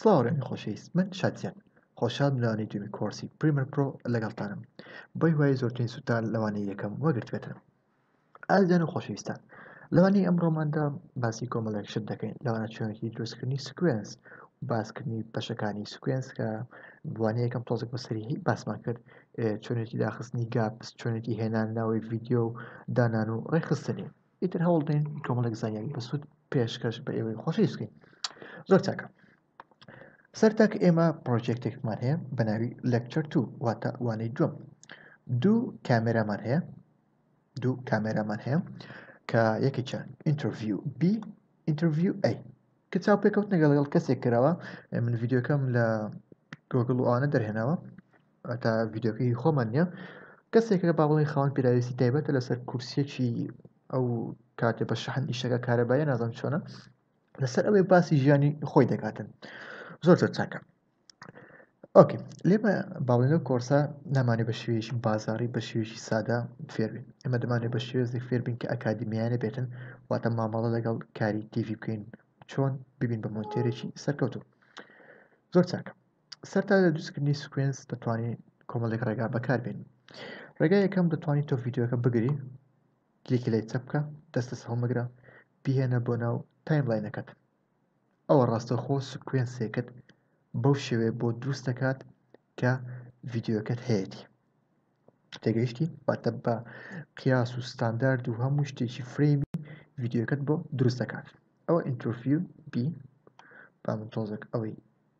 سڵاوڕێنی خۆشەویست من شادزیان خۆشاد لەوانەی دوێمی کۆرسی پریمەر پرۆ لەگەڵتانم بەی وای زۆرترین سوودان لەوانەی یەکەم وەگرتبێتن ئازیان و خۆشەویستان لەوانەی ئەم ڕۆماندا باسی کۆمەڵێک شت دەکەین لەوانە چۆنێکی دروستکردنی سکوێنس باسکردنی بەشەکانی سکوێنس کە بوانە یەکەم تۆزێک بەسەری هی باسمان کرد چۆنێتی داخستنی گاپ چۆنێتی هێنان ناوەی ڤیددیو و دانان و ڕێخستنی ئیتر هەوڵ دەین کۆمەڵێک زانیاری بەسوود پێشکەش بە ئێوەی خۆشەویست بکەین زۆر چاکە سەرتاک ئێمە پرۆژێکتێکمان هەیە بە ناوی لەکچەر تو واتە وانەی دوم دوو کامێرامان هەیە دوو کامێرامان هەیە کە یەکێکیان ئینتەڤیو بی ئینتەڤیو ئەی کە چاو پێکەوت نەگەڵ لەگەڵ کەسێک کراوە من ڤیددیوکەم لە گۆگل و ئەوانە دەرهێناوە ئەتا ڤیدیۆکەی هی خۆمان نیە کەسێکە با بڵێن خاوەن پێداویستی تایبەتە لەسەر کورسیەکی ئەو کاتێ بە شەحن ئیشەکە کارەبایە نازان چۆنە لەسەر ئەوەی باسی ژیانی خۆی دەکاتن زۆر زۆر چاکە ئۆکێ لێمە باڵێنە کۆرسە نامانێ بە شێوێکی بازاری بە شێوێکی سادە فێربین ئەمە دەمانێت بە شێوێزێک فێربین کە ئەکادمیانە بێتن واتە مامەڵە لەگەڵ کاری تیڤی بکەین چۆن ببین بە مۆنتێرێکی سەرکەوتو زۆر چاکە سەرتا لە دروستکردنی سکوێنس دەتوانین کۆمەڵێک ڕێگا بەکاربێنین ڕێگا یەکەم دەتوانین تۆ ڤیددیوەکە بگری کلیکی لای چە بکە دەستە هەڵمەگرە بهێنە بۆ ناو تایملاینەکەت ئەوە ڕاستەخۆ سکوێنسێکت بەو شێوێ بۆ دروست دەکات کە ڤیددیوەکەت هەیەی تێگەیشتی باتە بە قیاس و ستاندارد و هەموو شتێکی فرەیمی ڤیددیوەکەت بۆ دروست دەکات ئەوە ئینترفیو بی بامن تۆزێک ئەوەی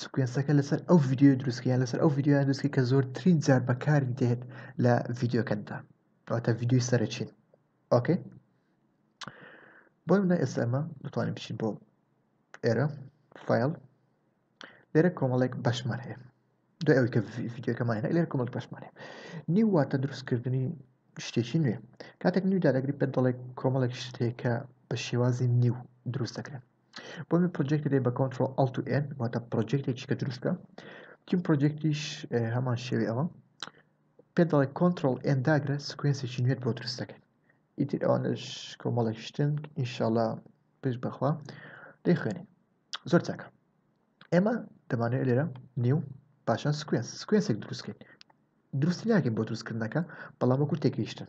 سکوێنسەکە لەسەر ئەو ڤیددیو دروستکەیان لەسەر ئەو ڤیددیویان دروستکە کە زۆرترین جار بەکاری دێت لە ڤیددیوکەتدا ئەوتە ڤیددیوی سەرچین ئۆکەی بۆی منە ئێستا ئەمە دەتوانین بچین بۆ ئێرە فیل لێرە کۆمەڵێک بەشمان هەیە دوای ئەوی کە ڤیددیوکەمان هەیە لێر کۆمەڵ بەشمان هەیە نیو واتە دروستکردنی شتێکی نوێ کاتێک نیو دادەگری پێ دەڵێک کۆمەڵێک شتێکە بە شێوازی نیو دروست دەکرێن بۆ من پرۆجێکت دەی بە کۆنترۆڵ ئەڵت و ئێن واتە پرۆجێکتێکی کە دروستکە تیم پرۆجێکتیش هەمان شێوی ئەوە پێ دەڵێ کۆنترۆڵ ئێن داگرە سکوێنسێکی نوێت بۆ دروست دەکەن ئیتر ئەوانش کۆمەڵێک شتن ئینشاالله پێش بەخوا دەی خوێنین زۆر چاکە ئێمە دەمانەوێت لێرە نیو پاشان سکوێنس سکوێنسێک دروستکەین دروستی ناکەین بۆ دروستکردنەکە بەڵام وەکو تێگەیشتن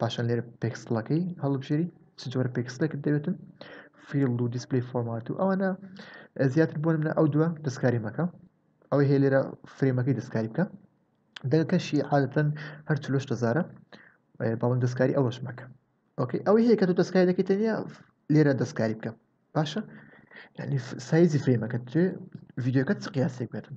پاشان لێرە پێکسڵەکەی هەڵبژێری چ جۆرە پێکسلێکت دەوێتن فیل و دیسپلی فۆرمات و ئەوانە زیاتر بۆ منە ئەو دووە دەستکاری مەکە ئەوەی هەیە لێرە فرێمەکەی دەستکاری بکە دەگەکەشی عادەتەن هەر چلۆش دەزارە بەڵم دەستکاری ئەوەش مەکە ئۆکەی ئەوەی هەیە کە تۆ دەستکاری دەکەی تەنیا لێرە دەستکاری بکە باشە ینی سایزی فرێمەکە توێ ڤیددیوکە چ قیاسێک بێتن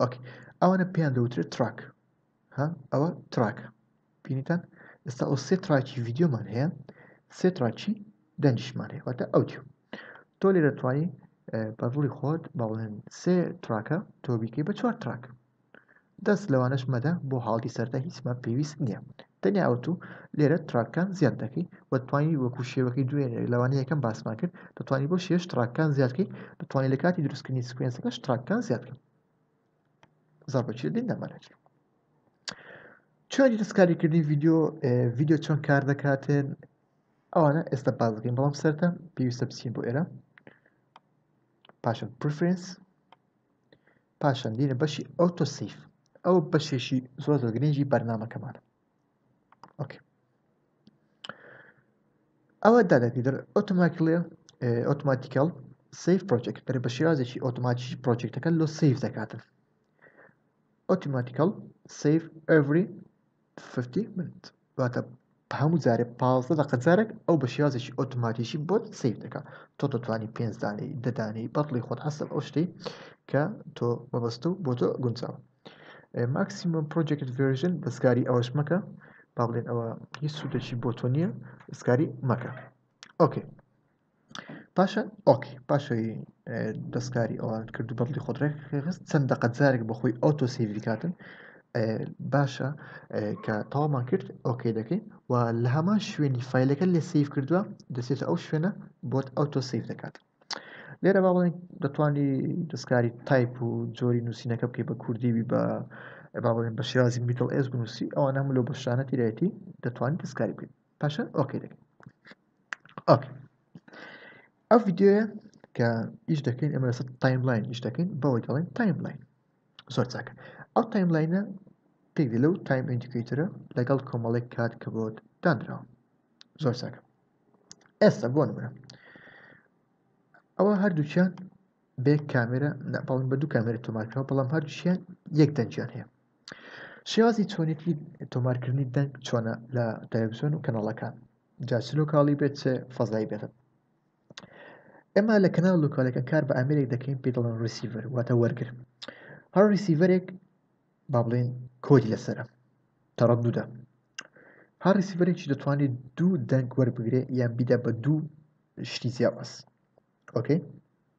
ئۆکی ئەوانە پێیان دەوترێت تراک ها ئەوە تراکە بینیتان ئێستا ئەو سێ تراکی ڤیددیومان هەیە سێ تراکی دەنجشمان هەیە واتە ئەودیو تۆ لێ دەتوانانی بەڕووی خۆت باڵێن سێ تراکە تۆبیکەی بە چوار تراک دەست لەوانش مەدە بۆ حاڵی سەردا هیچمان پێویست نییە تەنیا ئەوەت و لێرە تراککان زیاد دەکەی و دەتوانی وەکو شێوەکەی دوێنێ لەوانەیە یەکەم باسمان کرد دەتوانی بۆ شێش تراککان زیاد کەی دەتوانی لە کاتی دروستکردنی سکوێنسەکەش تراککان زیاد کەی زەربەچی دەین دەمانێت چۆنی دەستکاریکردنی ڤیددیو ڤیددیو چۆن کار دەکاتێن ئەوانە ئێستا باز دەکەین بەڵام سەرتە پێویستە بچین بۆ ئێرە پاشە پرفرنس پاشان دینە بەشی ئەوتۆ سیف ئەو بەشێکی زۆر زۆر گرنگی بەرنمەکەمانە ئۆکێ ئەوە دادەکەی دەر ئۆتۆماکلێ ئۆتۆماتیکەڵ سیف پرۆجێکت دەر بە شێوازێکی ئۆتۆماتیکی پرۆجێکتەکە لۆ سیف دەکاتن ئۆتۆماتیکەڵ سیف ئەڤری 15 minute واتە هەموو جارێ پازدە دەقە جارێک ئەو بە شێوازێکی ئۆتوماتیکی بۆت سیر دەکات تۆ دەتوانانی پێنج دانەی دەدانەی بەڵی خۆت حەسب ئەو شتی کە تۆ مەبەست و بۆ تۆ گونجاوە ماکسیمۆم پرۆجێکت ڤێژن دەستکاری ئەوەش مەکە با بڵێن ئەوە هیچ سوودێکی بۆ تۆ نییە دەستکاری مەکە ئۆکێ پاشان ئۆک پاشەوی دەستکاری ئەوان کرد و بەڵی خۆت ڕێکخست چەند دەقەت جارێک بەخۆی ئۆتۆ سیڤکاتن باشە کە تاوامان کرد ئۆکەی دەکەین و لە هەمان شوێنی فیلەکە لێ سیف کردووە دەسێتە ئەو شوێنە بۆت ئەوتۆ سیف دەکات لێرە با بڵێن دەتوانانی دەستکاری تایپ و جۆری نووسینەکە بکەی بە کوردیوی بە با بڵێن بە شێوازی میتڵ ئێز بنووسی ئەوان هەم لەو بەشانە تیرایەتی دەتوانین دەستکاری بکەین پاشان ئۆکەی دەکەین ئۆکێ ئەو ڤیددیوە کە ئیش دەکەین ئەمە لەسەر تایملاین ئیش دەکەین بەوەی دەڵێن تایملاین زۆر چاکە ئەو تایملاینە پێک لەو تایم ئەندیکەیترە لەگەڵ کۆمەڵێک کات کە بۆت دانراوە زۆر چاکە ئێستا بۆ نمرە ئەوە هەردووچیان بێک کامێرە ناپڵن بە دوو کامێرە تۆمارکەەوە بەڵام هەردووچیان یەک دەنجیان هەیە شێوازی چۆنێتی تۆمارکردنی دەنگ چۆنە لە تەلەڤزیۆن و کەناڵەکان جا چ لۆکاڵی بێت چ فەزای بێت ئێمە لە کەناڵ لۆکالەکە کار بە ئامرێک دەکەین پێ دەڵێن ڕسیڤەر واتە وەرگر هەر ڕسیڤەرێک با بڵێن کۆدی لەسرە تەڕەت دوودا هەر ڕسیڤەرێکی دەتوانێت دوو دەنگ وەربگرێ یان بیدا بە دوو شتی جیاواز ئۆکەی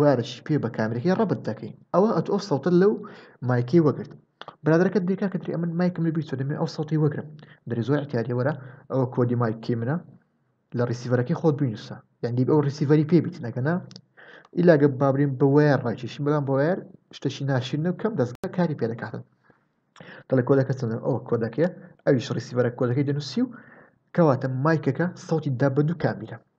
وارەشی پێ بە کامرەکەی ڕەبت دەکەی ئەوە ئەت ئەو سەوتە لەو مایکەی وەگرت برادەکەت دێکا کە تری ئەمن مایکم لە بیرچۆ دەمێ ئەو سەوتی وەگرم دەری زۆر احتیاجی وەرە ئەوە کۆدی مایکی منە لە ڕیسیڤەرەکەی خۆت بینوسە یاندی ئەو ڕیسیڤەری پێ بیت نەکەنا ئیلاگە بابرین بە وایەر ڕاکیشی بەڵام بە وایەر شتەشی ناشرین و کەم دەستگا کاری پێ دەکاتن دەڵێ کۆدەکە چەند ئەو کۆدەکەی ئەویش ڕیسیڤەرە کۆدەکەی دەنووسی و کەواتە مایکەکە سەوتی دا بە دوو کامیرە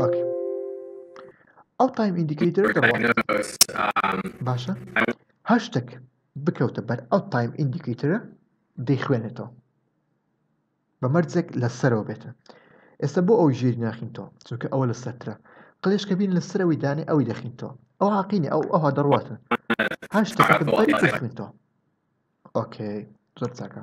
ئۆکەی ئەو تایم ئیندیکەیتەرە دەڕوات باشە هەر شتێک بکەوتە بەر ئەو تایم ئیندیکەیتەرە دەیخوێنێتەوە بە مەرجێک لە سەرەوە بێتە ئێستا بۆ ئەو ژێری ناخینتەوە چونکە ئەوە لە سەرترە قلش کە بین لە سەرەوەی دانێ ئەوی دەخینتەوە ئەو عقینی ئەو ئەوها دەڕواتن هەر شتەکە بەری دەخینتەوە ئۆکەی زۆر چاکە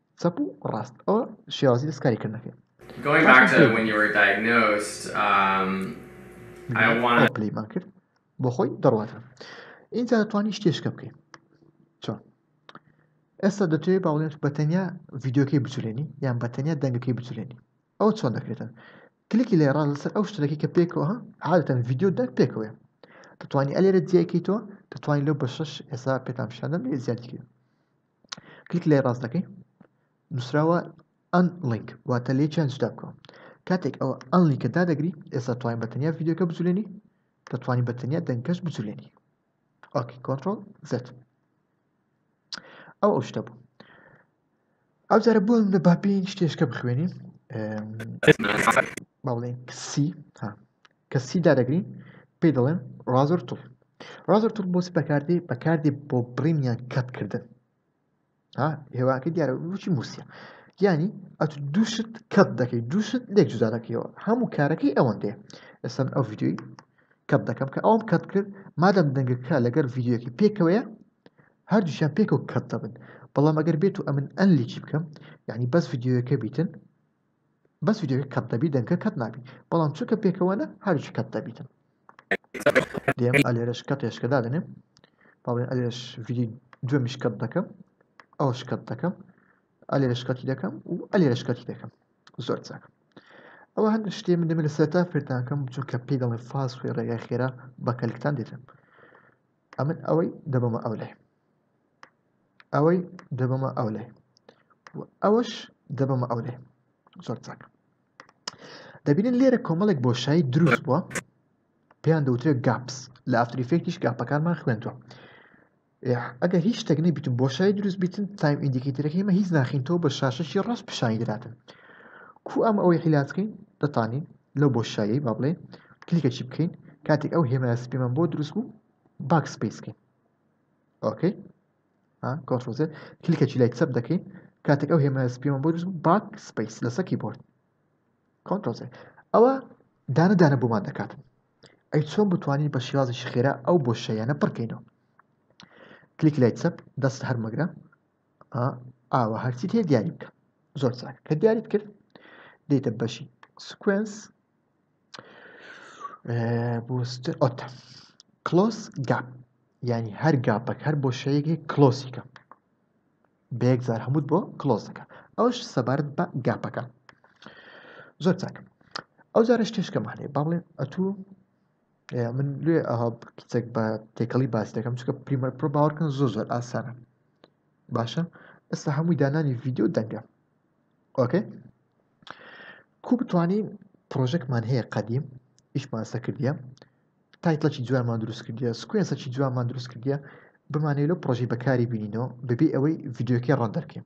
چەپ و ڕاست ئەوە شێوازی دەستکاری کردنەکەی پلیمان کرد بۆ خۆی دەڕواتە ئینجا دەتوانانی شتێشکە بکەین چۆن ئێستا دەتوێ باڵێن بە تەنیا ڤیددیوکەی بچولێنی یان بە تەنیا دەنگەکەی بچولێنی ئەو چۆن دەکرێتن کلکی لە ڕاز لەسەر ئەو شتەکە کە پێکەوە عادەتەن ڤیددیو دەنگ پێکەوە دەتوانانی ئەلێرە جیەکەی تۆ دەتوانین لەو بەشش ئێسا پێتام شاندن لێ زیادیکرێن کلیک لای ڕاست دەکەی نووسراوە ئەن لینک واتە لێ چەند جدا بکەوە کاتێک ئەوە ئەن لینکە دادەگری ئێستا توانین بە تەنیا یددیوکە بجولێنی دەتوانین بە تەنیا دەنگەش بجولێنی ئۆکی کۆنتترۆل زت ئەو ئەو شتە بوو ئەو جارە بۆ لە باپی شتێشکە بخوێنین باڵێن کسی کە سی دادەگری پێی دەڵێن ڕازۆر توڵ ڕازۆر توڵ بۆچ بەکاردی بەکاردی بۆ بڕینیان کەپکردن هێواکە دیارە وچی مووسە یعنی ئەت دووشت کەپ دەکەیت دووشت لێک جودا دەکەیەوە هەموو کارەکەی ئەوەندێ ئێستا ئەو ویددیوی کەپ دەکەم کە ئەوم کەپ کرد مادەم دەنگەکە لەگەر ویددیوەکی پێکەوەیە هەردووشیان پێکەوە کەپ دەبن بەڵام ئەگەر بێت و ئەمن ئەلیکی بکەم یعنی بەس ویددیوەکە بیتن بەس ڤیدیۆکە کەت دەبی دەنکە کەت نابی بەڵام چونکە پێکەوەنە هەرچ کەت دەبیتن دێم ئەلێرەش کە تێشکە دادنێم باڵێن ئەلێش ڤیدی دوێ میشکەت دەکەم ئەو شکەت دەکەم ئەلێ شکەتی دەکەم و ئەلێ شکەتی دەکەم زۆر چاکە ئەوە هەند شتێ من دەمێ لە سەرتا فێرتانکەم چونکە پێی دەڵێ فاس خوێ ڕێگای خێرا بە کەلکتان دێتم ئەمن ئەوەی دەبەمە ئەو لای ئەوەی دەبەمە ئەو لای ئەوەش دەبەمە ئەو لای زۆر چاک دەبینن لێرە کۆمەڵێک بۆشایی دروست بووە پێیان دەوترێت گاپس لە ئافتریفێکیش گاپەکانمان خوێندوە ئەگەر هیچ شتێک نەبیتن بۆشایی دروست بیتن تایم ئیندیکیترەکەی مە هیچ ناخینەوە بە شاشەشی ڕاست پیشانی دراتن کو ئەم ئەوەی حیلاتکەین دەتانین لەو بۆشایەی با بڵێ کلیکەکی بکەین کاتێک ئەو هێمایە سپێمان بۆ دروست بوو باک سپیس کەین ئۆکەی کۆنترۆزێت کلیکەکی لای چەپ دەکەین کاتێک ئەو هێمایە سپێمان بۆ دروست بوو باک سپیس لەسە کیبۆرد کۆنترۆزێت ئەوە دانە دانە بۆمان دەکات ئەی چۆن بتوانین بە شێوازی خێرا ئەو بۆ شەیانە پڕکەینەوە کلیک لای چەپ دەست هەرمەگرە ئاوە هەرچی تێ دیاری بکە زۆر چاک کە دیاریت کرد دێتە بەشی سکوێنس بۆستر ئۆتە کلۆس گاپ ینی هەر گاپەک هەر بۆ شەیەکی کلۆسیکە بەیەکجار هەمووت بۆ کلۆسەکە ئەوش سەبارەت بە گاپەکە زۆر چاکە ئەو جارە شتێشکەمان هەیە با بڵێن ئەتوو من لێ ئەها کچێک بە تێکەڵی باس دەکەم چکە پریمەر پرۆ باوەکەن زۆر زۆر ئاسانە باشە ئێستا هەمووی دانانی ڤیددیو دەنگە ئۆکەی کو بتوانین پرۆژێکمان هەیە قەدیم ئیشمان سەکردە تایتڵەکی جوانمان دروست کردە سکوێنسەکی جوانمان دروست کردە بمانەی لە پرۆژی بەکاری بینینەوە بەبێ ئەوەی ڤیددیوکەی ڕەن دەکەین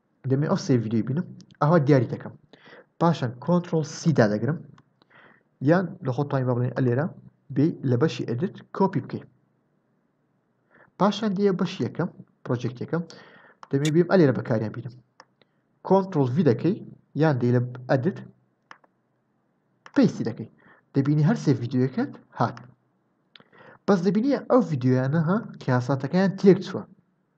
دەمێ ئەو سێ ڤیدیۆی بینم ئەوە دیاری دەکەم پاشان کۆنتترۆل سیدا دەگرم یان لە خۆ توانین بە بڵێن ئەلێرە بێ لە بەشی ئەدت کۆپی بکەین پاشان دیە بەش یەکەم پرۆژێک یەکەم دەمێ بیم ئەلێرە بەکاریان بینم کۆنتترۆل وی دەکەی یان دی لە ئەدت پێسی دەکەی دەبینی هەر سێ ڤیددیوەکەت هات بەس دەبینی ئەو ڤیددیویانە ها کاساتەکەیان تێک چووە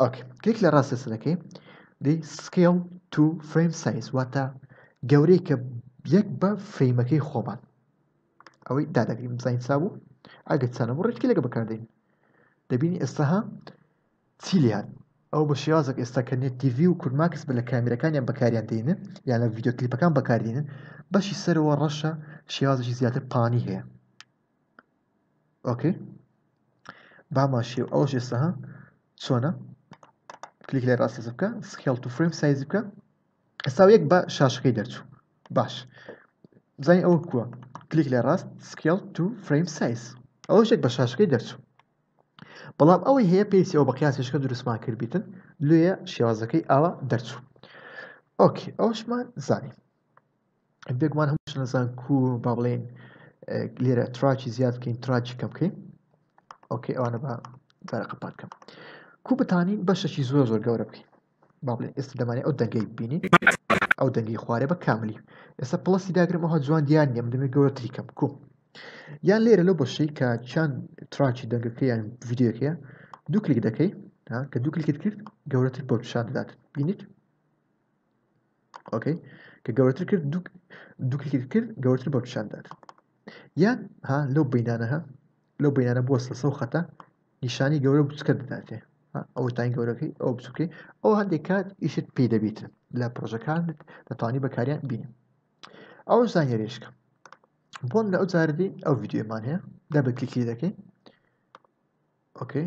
ئۆکەی کلیک لە ڕاستە سەرەکەی دی سکیڵ تو فریم سایز واتە گەورەی کە یەک بە فریمەکەی خۆمان ئەوەی دادەگرین بزانین سابوو ئەگەر چانە بۆ ڕێتکی لەگە بەکاردین دەبینی ئێستاها چی لیان ئەو بە شێوازێک ئێستا کە نێت تیV و کورماکس بە لە کامیرەکانیان بەکاریان دێنە یان لە ڤیددیو کلیپەکان بەکاردێنن بەشی سەرەوە ڕەشە شێوازشی زیاتر پانی هەیە ئۆکەی بامان شێ و ئەوش ئێستا ها چۆنە کلیک لای ڕاستە بکە سکێڵ تو فریم سایز بکە ئێستا یەک بە شاشەکەی دەرچوو باش زای ئەوە کووە کلیک لای ڕاست سکێڵ تو فریم سایز ئەوش یەک بە شاشەکەی دەرچوو بەڵام ئەوەی هەیە پێیسەوە بە قیاسشکە دروستمان کردبیتن لێە شێوازەکەی ئاوا دەرچوو ئۆکی ئەوشمان زانین بێگومان هەموو شنەزان کو با بڵێن لێرە تراکی زیاد بکەین تراکی کەم بکەین ئۆکەی ئەوانە بە جارەکە پاکەم کو بتانی بەشەکی زۆر زۆر گەورە بکەین با بڵێن ئێستا دەمانێت ئەو دەنگی بینین ئەو دەنگی خوارێ بە کاملی ئێستا پڵسی داگرمەوە جوان دیان نیە دەمێت گەورە تریکەم کو یان لێرە لەو بەشەی کە چەند تراکی دەنگەکە یان یددیوەکەیە دوو کلیک دەکەی کە دوو کلیکت کرد گەورەتر بۆ پیشان دەدات بینیت ئۆکەی کە گەورەتر کرد دوکلکت کرد گەورتر بۆ پیشاندات یان ها لەو بینانەها لەو بینانە بۆ سەسە و خەتە نیشانی گەورە بچکە دەداتێ ئەوتان گەورەکەی ئەو بچووکەی ئەو هەندێک کات ئیشت پێ دەبیت لە پرۆژەکانت دەتوانانی بەکاریان بینم ئەو زانیێریشکە بۆن لە ئەو جاردی ئەو یددیومان هەیە دەبێت کلیکی دەکەین ئۆکەی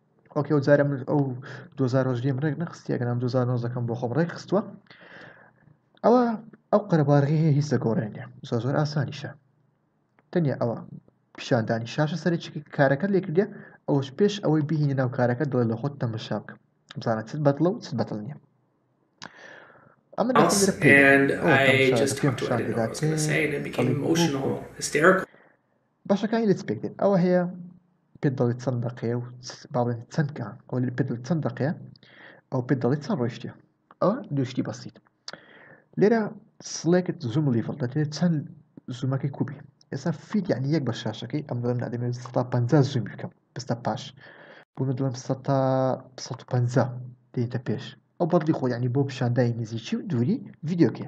ئۆکەی ئەو جارە من ئەو دۆزارۆژیم ڕێک نەخستی ئەگەنام دوزار نۆزەکەم بۆ خۆم ڕێک خستووە ئەوە ئەو قەرەبارغی هەیە هیچ دەگۆڕێنێ زۆ زۆر ئاسانیشە تەنیا ئەوە پیشاندانی شاشە سەرێکی کارەکە لێکردێ ئەوش پێش ئەوەی بهینە ناو کارەکە دڵێ لە خۆت تەمەشا بکە بزانە چت بەدڵە و چت بەدڵ نیە ئەمە بەشەکانی لە چ پێک دێن ئەوە هەیە پێ دەڵێت چەند دەقەیە و باڵێن چەند کە ئەو پێ چەند دەقەیە ئەو پێ دەڵێت چەند ڕۆشتە ئەوە دوشتی بەسییت لێرە سڵێکت زوم لیڤڵ دەتێت چەند زومەکەی کوبی ئێستا فیت یعنی یەک بە شاشەکەی ئەم دەڵم نادەمێت 150 زومی بکەم بستە پاش بوومە دڵم 150 دێتە پێش ئەو بەڵی خۆ ینی بۆ پیشاندای نزیکی و دووری یددیوکێ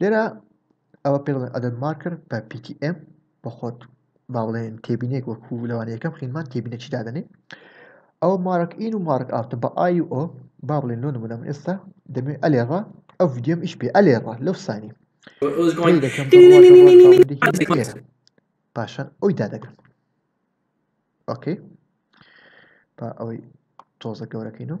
لێرە ئەوە پێ دەڵێن ئەدەم مارکر بە پیتی ئێم بە خۆت با بڵێن تێبینێک وەکو لەوانەیە یەکەم خینمان تێبینە چی دادنێ ئەو مارک ئین و مارک ئاوتە بە ئای و ئۆ با بڵێن لۆ نمونە من ئێستا دەمێ ئەلێڕە ئەو ویددیۆم ئیش پێ ئەلێڕە لەو سانی پاشان ئەوی دادەکەم ئۆکەی با ئەوەی تۆزە گەورەکەینەوە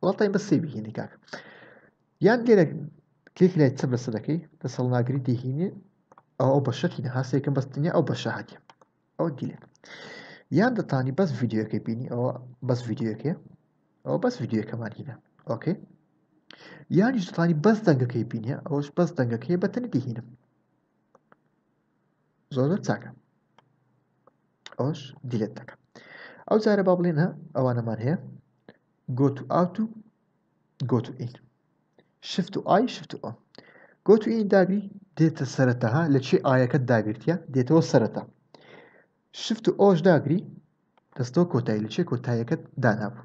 وڵاتای بە سێ بهینی کاک یان لێرە کێک لای چەند لەسەرەکەی لە سەڵناگری دێهینێ ئەو ئەو بەشەکی نەهاسێکم بەستنیە ئەو بەشە هاکێ ئەو دیلێک یان دەتانی بەس یددیوەکەی بینی ئەوە بەس یددیوەکەی ئەو بەس یددیوەکەمان هینە ئۆکەی یانیش دەتانی بەس دەنگەکەی بینە ئەوش بەس دەنگەکەی بەتەنی دهینم زۆر چاکە ئەوەش دیلێت دەکەم ئەو جارە با بڵێن هە ئەوانەمان هەیە گۆت و ئاوت و گۆت و ئین شفت و ئای شفت و ئۆ گۆت و ئین داگری دێتە سەرەتەها لە چی ئاەکەت داگرتە دێتەوە سەرەتا شفت و ئۆش داگری دەستەوە کۆتایی لە چێ کۆتایەکەت دانابوو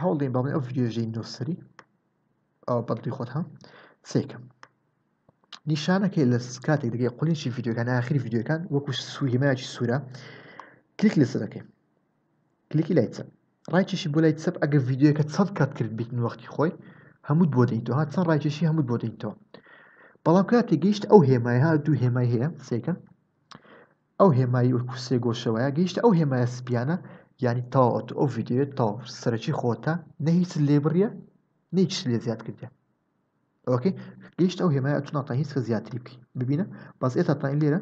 هەوڵ دەین باڵێ ئەو ڤیدیۆژەی نووسری ئەو بەڵی خۆت هەم سێکەم نیشانەکەی لە کاتێک دەگەی قولێکی ڤیددیوکان ئاخری ڤیددیوکان وەکو سووریمایکی سوورە کلیک لە سەرەکەی کلیکی لای چەپ ڕایکیشی بۆ لای چەپ ئەگە ڤیددیوەکە چەند کات کرد بیتن وەختی خۆی هەموو بۆ دەینەوە ها چەند ڕایکیشی هەموو بۆ دەینەوە بەڵام کاتێک گەیشت ئەو هێمای ها دوو هێمای هەیە سێکە ئەو هێمای وەکو سێ گۆشە وایە گەیشتە ئەو هێمایە سپیانە یانی تەواو ئەتو ئەو ڤیدیۆیە تەواو سەرەکی خۆتە نە هیچ لێ بڕیە نە هیچ لێ زیاد کردە ئەوکەی گەیشت ئەو هێمای ئەتو ناتان هیچ کە زیاتری بکەی ببینە بەس ئێستا تاین لێرە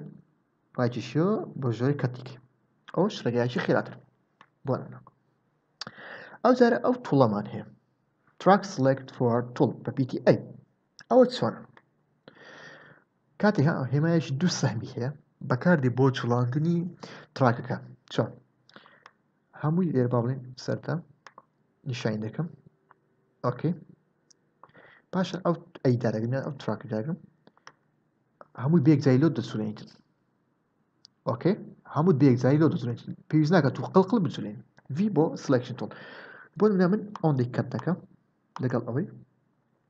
ڕایکیشیەوە بۆ ژۆری کەتیک ئەوش ڕێگایکی خێراتر بۆ ئەو جارە ئەو توڵەمان هەیە تراک سلێکت فوار تول بە پیتی ئەی ئەوە چۆن کاتی هێمایش دوو سەهمی هەیە بەکاردی بۆ چڵاندنی تراکەکە چۆن هەمووی لێر باڵێن سەرتا نیشین دەکەم ئۆکەی پاشە ئەو ئەی دارەگەنا ئەو تراکە داگەم هەمووی بێک جای لۆ دەسوێنیتن ئۆکەی هەموو بێک جای لۆ دەسوێنیت پێویست ناکە تو قڵقل بچلێن وی بۆ سلکشن تۆڵ بۆ منە من ئۆندی کەت دەکەم لەگەڵ ئەوەی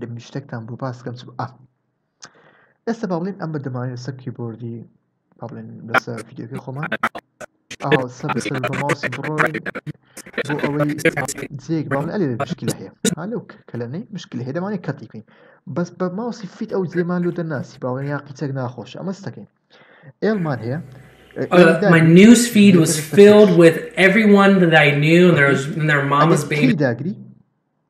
دەبین شتێکتان بۆ باس کەم چوو ئاف ئێستا با بڵێن ئەم بەدەمانی لەسەر کیبۆردی با بڵێن لەسەر ڤیدیۆکەی خۆمان ئاوا سەر بەسەر بە ماوەسی بڕۆین بۆ ئەوەی جێک با بڵێن ئەلێ مشکل هەیە ها لەو کەلەنەی مشکل هەیە دەمانێت کەتی بکەین بەس بە ماوەسی فیت ئەو جێمان لۆ دەناسی با بڵێن یا قیچەک ناخۆش ئەمە ستەکەین ئێڵمان هەیە Uh, my news feed was filled with everyone that I knew and their, and their mama's baby.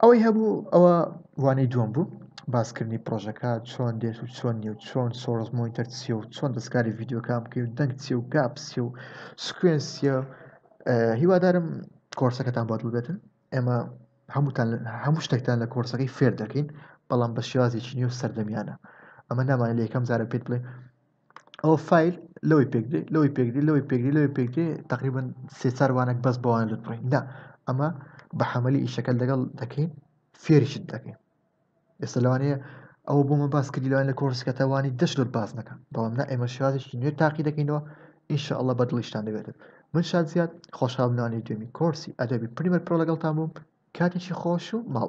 ئەوەی هەبوو ئەوە وانەی دووەم بوو باسکردنی پرۆژەکە چۆن دێت و چۆن نیە و چۆن سۆرس مۆینتەر چیە و چۆن دەستکاری یددیوکان بکە و دەنگ چی و گاپسی و سکوێنسیە هیوادارم کۆرسەکەتان بۆ ببێتن ئێمە هەمووتان هەموو شتێکتان لە کۆرسەکەی فێر دەکەین بەڵام بە شێوازێکی نیە و سەردەمیانە ئەمە نامانە لە یەکەم جارە پێت بڵێ ئەوە فیل لەوەی پێکدێ لەوەی پێکدی لەوەی پێکدی لەوەی پێکدێ تقریبن سێ چار وانەک بەس بۆوان لە بڕین دا ئەمە بە حەمەلی ئیشەکە لەگەڵ دەکەین فێریشت دەکەین ئێستا لەوانەیە ئەوە بۆمە باس کردی لەوان لە کۆرسکەتەوانی دەشت باز نەکەم بەڵام نە ئێمە شوازیشی نوێ تاقی دەکەینەوە ئینشاء الله بە دڵیشتان دەبێتن من شاد زیاد خۆشحاڵنانی دوێنی کۆرسی ئەدەبی پریمەر پرۆ لەگەڵتان بووم کاتێکی خۆش و ماڵ